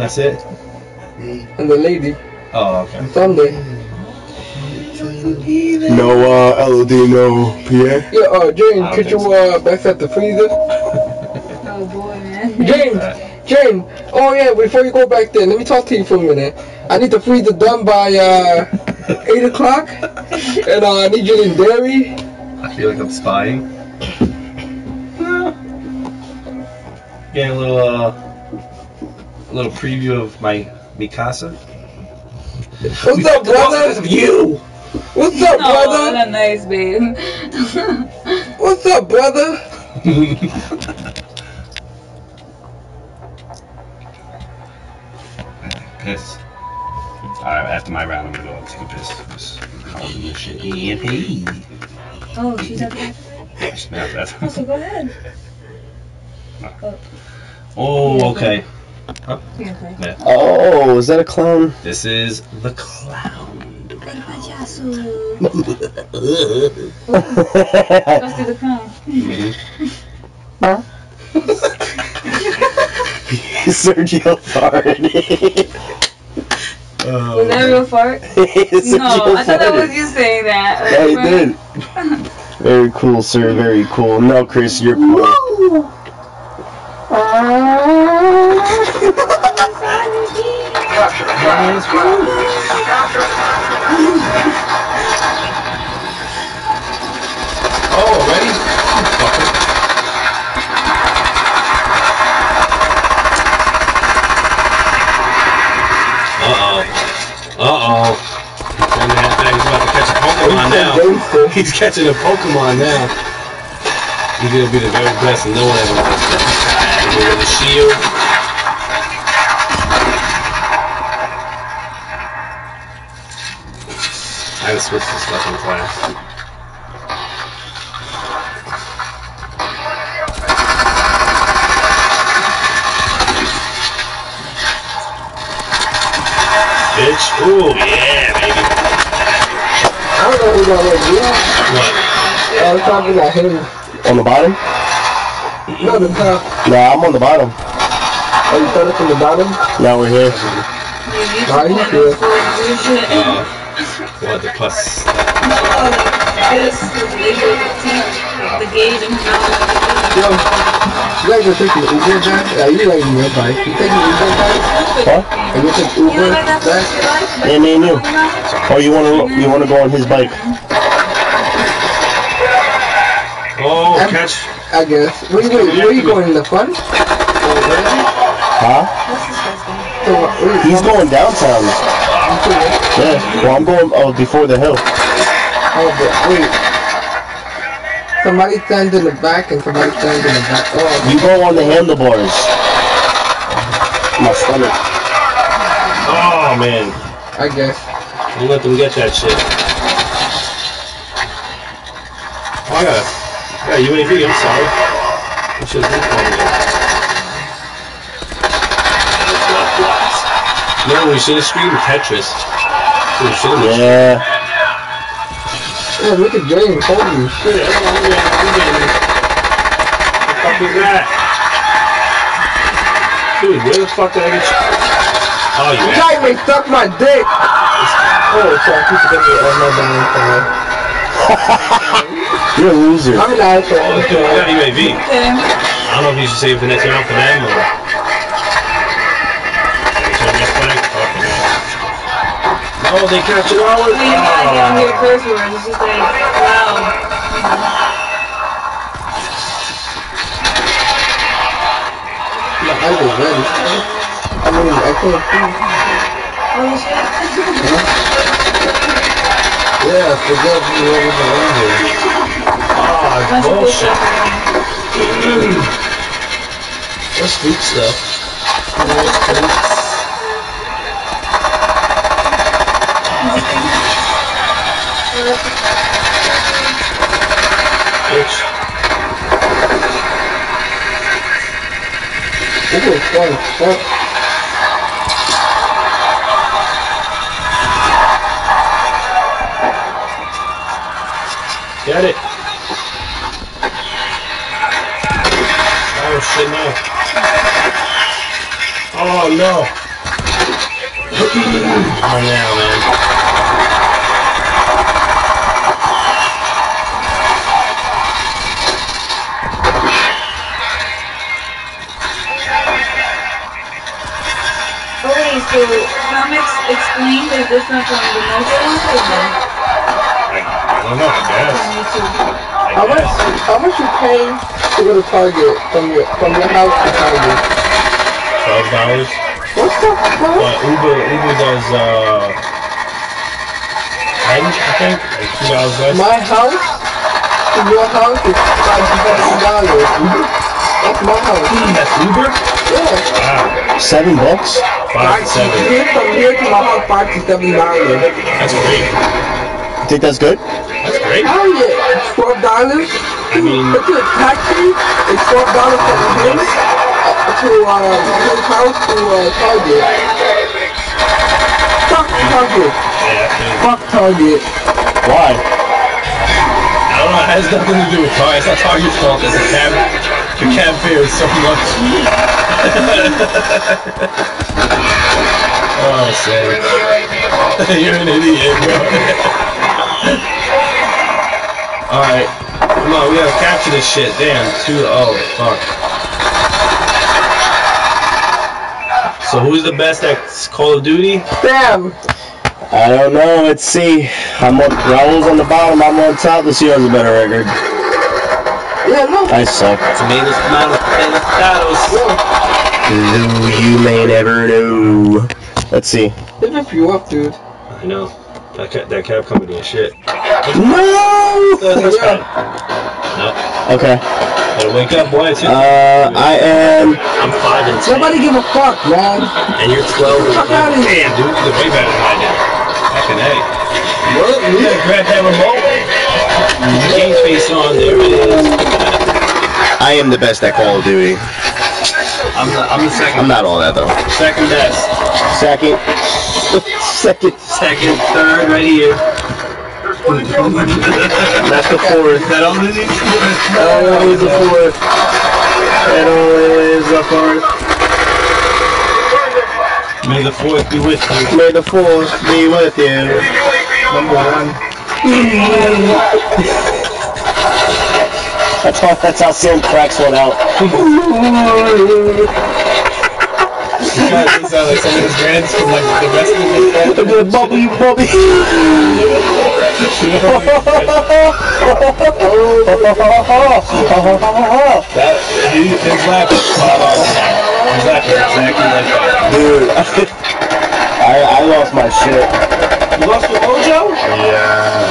That's it. And the lady. Oh, okay. Sunday. No uh, LOD, no Pierre. Yeah, uh, Jane, could you think uh, backset the freezer? Oh boy, man. Jane, Jane. Oh yeah, before you go back there, let me talk to you for a minute. I need the freezer done by uh, eight o'clock, and uh, I need you in dairy. I feel like I'm spying. Getting a little, uh, a little preview of my Mikasa. What's up, brother? You. What's up, Oh, brother? that's nice, babe. What's up, brother? piss. Alright, after my round, I'm gonna go and take a piss. Just holding this shit. And hey. oh, she's at the Snap that. Oh, so go ahead. Oh, okay. Yeah. Yeah. Oh, is that a clown? This is the clown. El payaso. Sergio Let's do the crown. farted. Oh. Was that a real fart? No, I thought that was you saying that. Yeah, he did. Very cool, sir. Very cool. No, Chris, you're cool. Oh? Uh-oh. Uh-oh. And about to catch a Pokemon now. He's catching a Pokemon now. He's gonna be the very best and no one ever. With a shield. I gotta switch this fucking class. Bitch. Ooh, yeah, baby. I don't know who that was. What? I was talking about him. On the bottom? No, the top. Nah, I'm on the bottom. Oh, you started from the bottom? Now we're here. Nah, you good. Uh, what the plus? The gauge and. Yo, you guys are taking Uber back? Yeah, you like your bike. You taking Uber back? What? Are you taking Uber back? Yeah, me and you. Oh, you wanna you wanna go on his bike? Oh, catch. I guess. Where you, wait, where you going? In the front? Or where? Huh? So, where you He's going downtown. Yeah. Well, I'm going uh, before the hill. Oh, but wait. Somebody stands in the back and somebody stands in the back. Oh, You go on the handlebars. My stomach. Oh man. I guess. Don't let them get that shit. Oh, I got a, I got a UAV. I'm sorry. I should have been calling you. No, we should have screamed Tetris. We should have. Yeah. Yeah, look at James. Holy shit. What the fuck is that? Dude, where the fuck did I get? Oh, you You ass- guys may suck my dick. Oh, sorry. I keep forgetting to my down. You're a loser. I'm an asshole. Oh, I'm dude, I got sorry. UAV. I don't know if you should save the next round for them or. No, they captured ours. You gotta get on Oh. your curse words. It's just like, wow. I was ready. I mean, I can't see. Holy shit. Yeah, I forgot you were around here. Oh, of cool bullshit. stuff. That's street stuff. Bitch. This was fun. Fuck. Get it. Oh shit, no. Oh no. Oh, On now, man. Oh wait, so comics explained is different from the manga ones or no? I, I don't know, I On guess. How much? How much you pay to go to Target from your from your house to Target? Twelve dollars. What the fuck? But Uber Uber does uh ten, I think, like two dollars less. My house to your house is five seven dollars. That's my house. That's Uber? Yeah. Wow. Seven bucks? Five to seven. Here from here to my house, five to seven dollars. That's great. You think that's good? That's great. Hell yeah, twelve dollars. I mean- but the taxi is twelve dollars from him uh, to uh, his house to uh, Target. Fuck Target. Yeah. Fuck Target. Why? I don't know, it has nothing to do with Target. It's not Target's fault. It's a cab. The cab fare is so much. oh, Sam. You're an idiot, bro. Alright. Come on, we gotta capture this shit. Damn, two oh fuck. So who's the best at Call of Duty? Damn. I don't know. Let's see. I'm on, Raul's on the bottom. I'm on top. Let's see who has a better record. Yeah, no. I suck. Tomatoes, tomatoes, tomatoes, tomatoes. Who you may never know. Let's see. They rip you up, dude. I know. That, ca- that cab company is shit. No! That's fine. No. Okay. Better wake up, boy. Your Uh, I am. I'm five and ten, Nobody give a fuck, man. and you're twelve. And Fuck outta here. Damn, dude, you're way better than I did. Fucking a. What? You gotta grab that remote. Game face on. There it is. I am the best at Call of Duty. I'm the, I'm the second. I'm not all that though. Second best. Second. Second. Second, third, right here. That's the fourth. That only needs That only is the fourth. That only is the fourth. May the fourth be with you. May the fourth be with you. Number one. That's how that's how Sam cracks one out. You guys sound like some of his from like the rest of the The bubbly bubby. That he, his laugh is spot on. His laugh is exactly like that. Dude, I I lost my shit. You lost your Ojo? Yeah.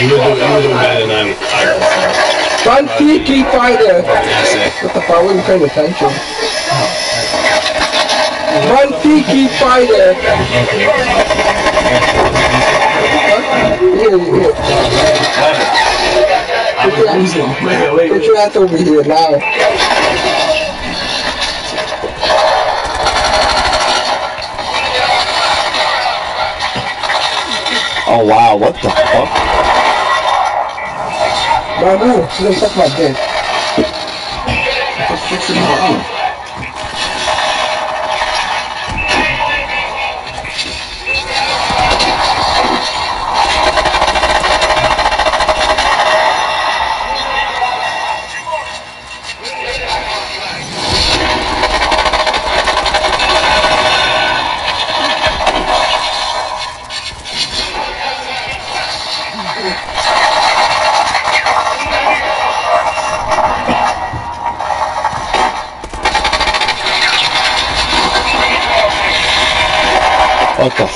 You were doing, you were doing better than I, I was. Run Freaky Fighter. That's. What the fuck? I wasn't paying attention. Run Freaky Fighter. Here, here. I'm. Wait, wait, Put your ass over here now. Oh wow, what the fuck? Babu, she's gonna suck my dick. What the fuck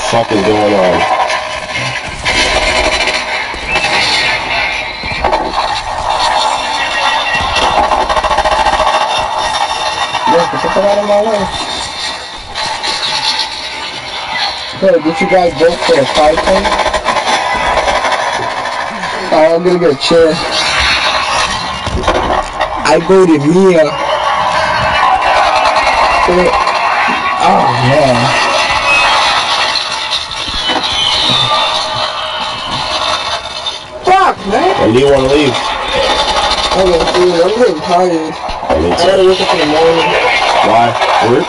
is going on? Yo, get the out of my way. Hey, did you guys vote for the fight thing? Oh, I'm gonna get a chair. I voted Mia. Oh, man. When do you want to leave? I'm gonna see. I'm getting tired. I mean, I gotta wake up in the morning. why? Work?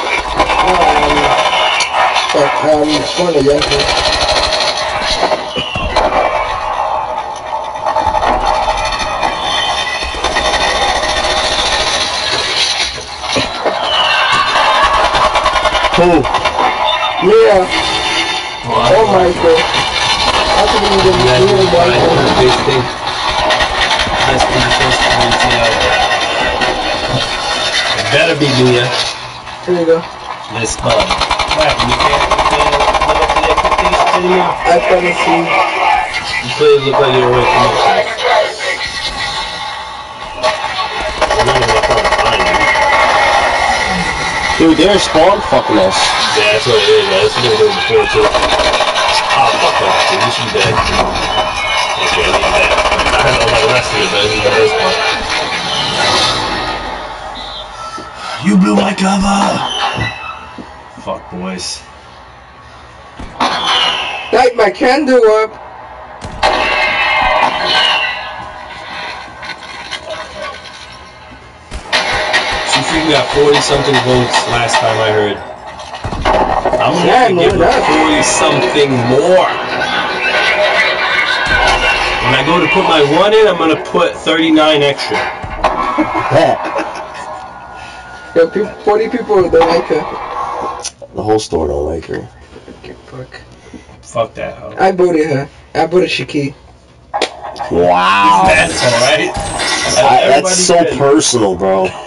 Um, but, Um, going to Yankee. Who? Yeah. Oh my god. I can even That's do it right. Right Big thing. Best defense in Seattle. It better be Mia. Here you go. Let's go. What? You can't, you can't live up to the expectations anymore? I gotta see. You clearly look like you're away from yourself. I'm not even trying to find you. Dude, they're spawn fucking us. Yeah, that's what it is, man. That's what they were doing before, too. Cover! Fuck, boys. Light my candle up. She freaking got 40 something votes last time I heard. I'm gonna Yeah, give her 40 something more. When I go to put my one in, I'm gonna put 39 extra. Yo, pe- 40 people don't like her. the whole store don't like her. Okay, fuck. Fuck that hoe. I voted her. I voted Shaki. Wow. That's alright. That's so personal, bro.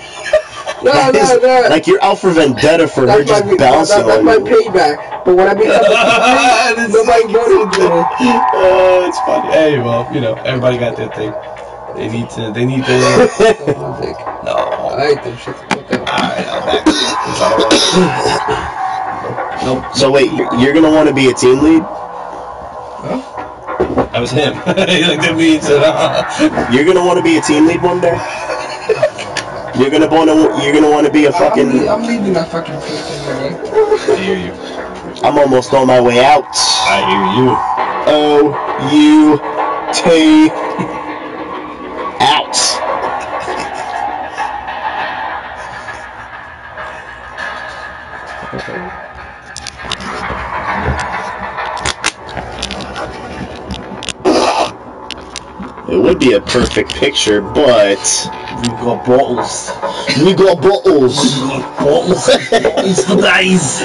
No, no, is- no. Like you're out for vendetta for her just my, bouncing that, that's on my you. payback. But when I become a This- nobody voted for me. Oh, it's funny. Hey, well, you know, everybody got their thing. They need to. They need to. no. Alright, then shut the fuck up. Alright, I'm back. It's all right. Nope. So wait, you're, you're gonna want to be a team lead? That was him. he looked at me and said, uh, You're gonna want to be a team lead one day. You're gonna want to. You're gonna want to be a I'm, fucking. le- I'm leaving that fucking place anyway. I hear you. I'm almost on my way out. I hear you. O U T out. Be a perfect picture, but We got bottles. we got bottles. Bottles. it's for days.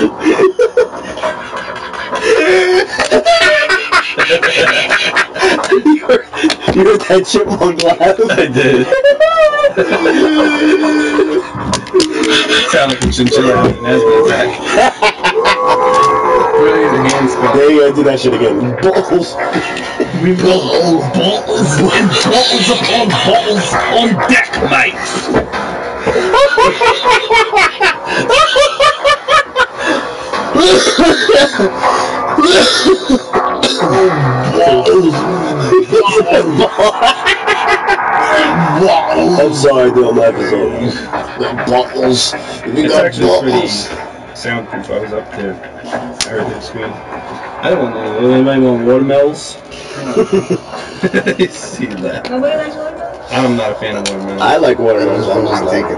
you heard you heard that chipmunk laugh? I did. Sound like a chinchilla having an asthma attack. Really, the hand spell. There you go, do that shit again. Bottles. We got all bottles and bottles upon bottles on deck, mate. I'm sorry, dude, I'm episode. Bottles. We It's got bottles. soundproof. I was up there. I heard him scream. I don't want to. Anybody want watermelons? you see that? Nobody likes watermelon? I'm not a fan of watermelons. I like watermelons. I'm just taking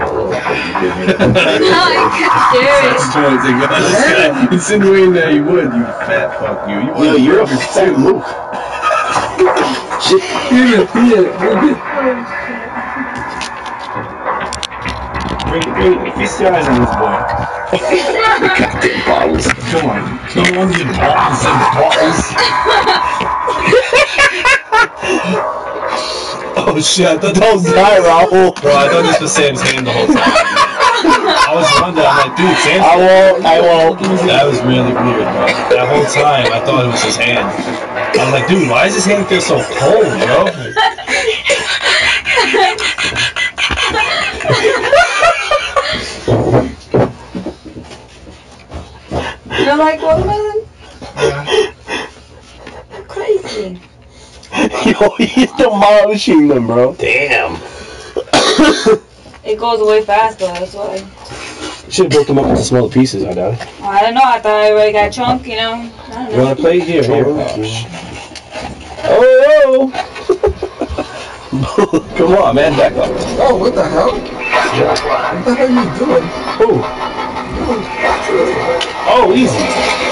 That's totally thing. This guy insinuating that you would, you fat fuck you. You Yo, you're a fat too. mook. Shit. Here, here, here. Bring, bring, feast your eyes on this boy. Goddamn bottles. Come on. Come on, you bottles and bottles. oh shit, I thought that was Hi, Raul. Bro, I thought this was Sam's hand the whole time. I was wondering, I'm like, dude, Sam's I won't. I won't. That was really weird, bro. That whole time, I thought it was his hand. I was like, dude, why does his hand feel so cold, bro? You don't like watermelon? Crazy. Yo, he's demolishing them, bro. Damn. It goes away fast though, that's why. Should have broke them up into smaller pieces, I doubt it. I don't know, I thought I already got chunk, you know. I don't You know. wanna play? Here, here. Oh, Come on, man, back up. Oh, what the hell? What the hell are you doing? Oh, oh, easy.